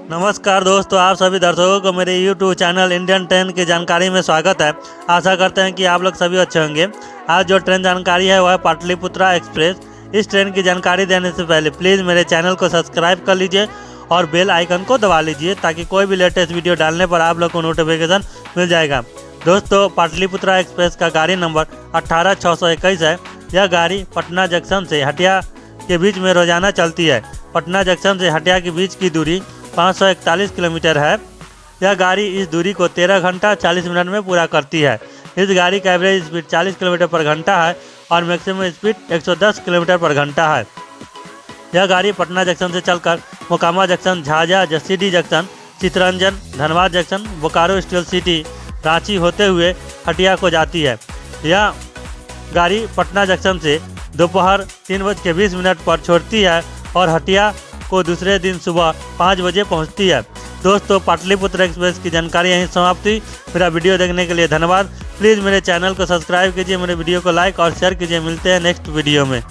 नमस्कार दोस्तों, आप सभी दर्शकों को मेरे YouTube चैनल इंडियन ट्रेन की जानकारी में स्वागत है। आशा करते हैं कि आप लोग सभी अच्छे होंगे। आज जो ट्रेन जानकारी है, वह पाटलिपुत्रा एक्सप्रेस। इस ट्रेन की जानकारी देने से पहले प्लीज़ मेरे चैनल को सब्सक्राइब कर लीजिए और बेल आइकन को दबा लीजिए, ताकि कोई भी लेटेस्ट वीडियो डालने पर आप लोग को नोटिफिकेशन मिल जाएगा। दोस्तों, पाटलिपुत्रा एक्सप्रेस का गाड़ी नंबर अट्ठारह है। यह गाड़ी पटना जंक्शन से हटिया के बीच में रोज़ाना चलती है। पटना जंक्शन से हटिया के बीच की दूरी 541 किलोमीटर है। यह गाड़ी इस दूरी को 13 घंटा 40 मिनट में पूरा करती है। इस गाड़ी का एवरेज स्पीड 40 किलोमीटर पर घंटा है और मैक्सिमम स्पीड 110 किलोमीटर पर घंटा है। यह गाड़ी पटना जंक्शन से चलकर Mokama junction, Jhajha, Jasidih junction, Chittaranjan, Dhanbad junction, Bokaro steel city, Ranchi होते हुए हटिया को जाती है। यह गाड़ी पटना जंक्शन से दोपहर तीन बज के बीस मिनट पर छोड़ती है और हटिया को दूसरे दिन सुबह पाँच बजे पहुँचती है। दोस्तों, पाटलिपुत्र एक्सप्रेस की जानकारी यहीं समाप्त हुई। मेरा वीडियो देखने के लिए धन्यवाद। प्लीज़ मेरे चैनल को सब्सक्राइब कीजिए, मेरे वीडियो को लाइक और शेयर कीजिए। मिलते हैं नेक्स्ट वीडियो में।